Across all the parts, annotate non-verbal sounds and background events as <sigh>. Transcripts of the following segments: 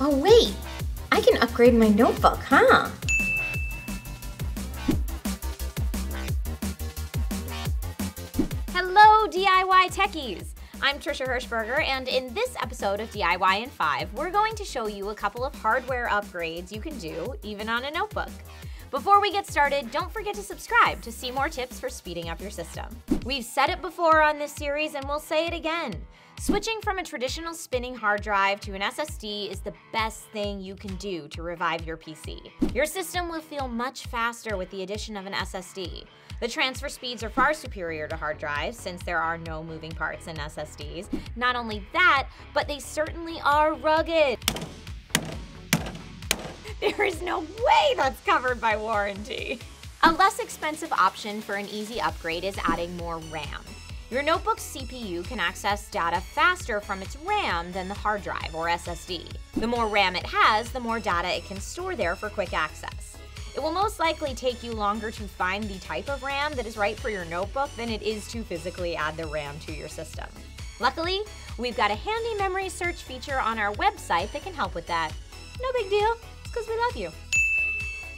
Oh wait, I can upgrade my notebook, huh? Hello, DIY techies! I'm Trisha Hershberger, and in this episode of DIY in 5, we're going to show you a couple of hardware upgrades you can do even on a notebook. Before we get started, don't forget to subscribe to see more tips for speeding up your system. We've said it before on this series and we'll say it again. Switching from a traditional spinning hard drive to an SSD is the best thing you can do to revive your PC. Your system will feel much faster with the addition of an SSD. The transfer speeds are far superior to hard drives since there are no moving parts in SSDs. Not only that, but they certainly are rugged. <laughs> There is no way that's covered by warranty. A less expensive option for an easy upgrade is adding more RAM. Your notebook's CPU can access data faster from its RAM than the hard drive or SSD. The more RAM it has, the more data it can store there for quick access. It will most likely take you longer to find the type of RAM that is right for your notebook than it is to physically add the RAM to your system. Luckily, we've got a handy memory search feature on our website that can help with that. No big deal, it's because we love you.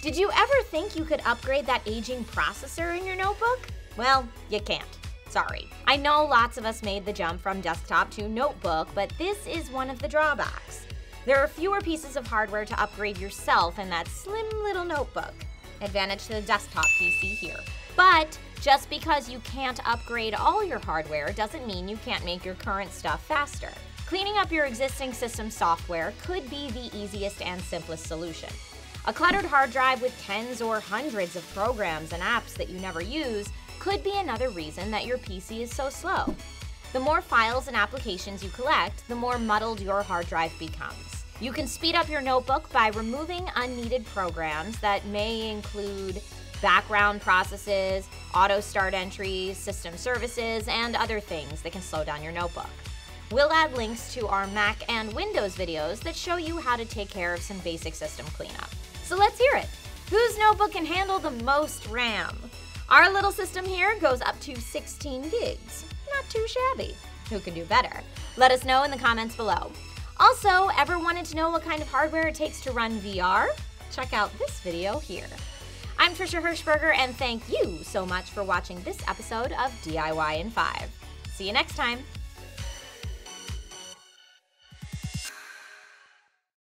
Did you ever think you could upgrade that aging processor in your notebook? Well, you can't. Sorry. I know lots of us made the jump from desktop to notebook, but this is one of the drawbacks. There are fewer pieces of hardware to upgrade yourself in that slim little notebook. Advantage to the desktop PC here. But just because you can't upgrade all your hardware doesn't mean you can't make your current stuff faster. Cleaning up your existing system software could be the easiest and simplest solution. A cluttered hard drive with tens or hundreds of programs and apps that you never use could be another reason that your PC is so slow. The more files and applications you collect, the more muddled your hard drive becomes. You can speed up your notebook by removing unneeded programs that may include background processes, auto start entries, system services, and other things that can slow down your notebook. We'll add links to our Mac and Windows videos that show you how to take care of some basic system cleanup. So let's hear it. Whose notebook can handle the most RAM? Our little system here goes up to 16 gigs. Not too shabby. Who can do better? Let us know in the comments below. Also, ever wanted to know what kind of hardware it takes to run VR? Check out this video here. I'm Trisha Hershberger, and thank you so much for watching this episode of DIY in 5. See you next time.